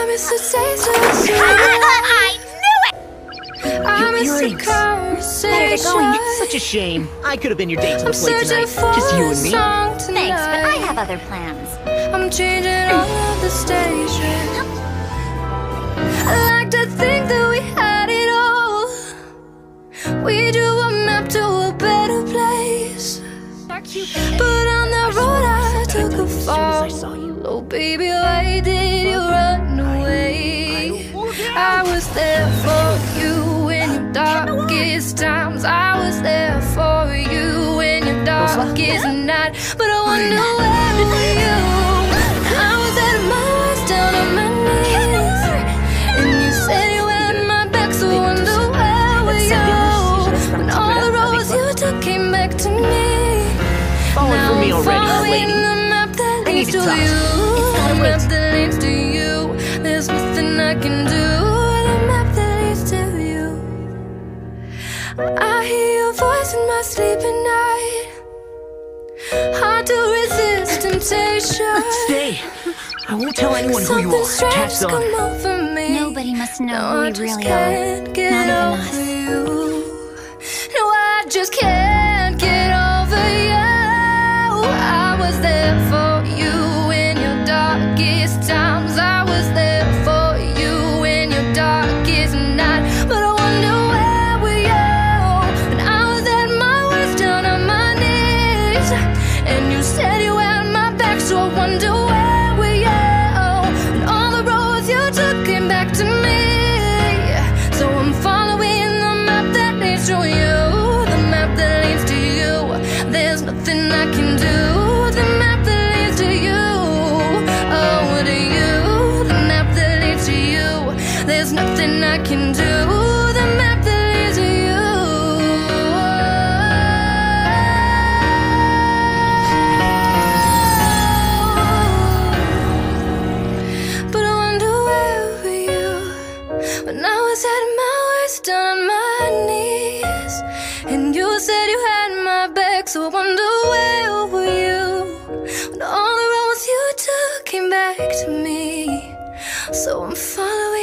I miss the taste of. I knew it! I miss the earrings. Better get going. conversation. Such a shame. I could have been your date to the play tonight. Just you and me. Thanks, but I have other plans. I'm changing all mm. of the stations. I like to think that we had it all. We drew a map to a better place. But on the road I took a fall. I saw you. Oh baby, why did you run away? I was there for you in your darkest times. I was there for you in your darkest night. But I wonder where were you? I was at my worst, down on my knees, and you said you had my back. So I wonder where were you? When all the roads you took came back to me. Falling Now for me already, following lady. the map that I need leads to talk. you. It's The map that leads to you. There's nothing I can do. I hear your voice in my sleep at night. Hard to resist temptation. Stay. I won't tell anyone who you Something are. strange on. come over me. Nobody must know No, who we really are. Not even us. And you said you had my back. So I wonder where all the roads you took came back to me. So I'm following the map that leads to you, the map that leads to you. There's nothing I can do. The map that leads to you, oh to you. The map that leads to you. There's nothing I can do. When I was at my worst, down on my knees, and you said you had my back. So I wonder where were you when all the roads you took came back to me. So I'm following.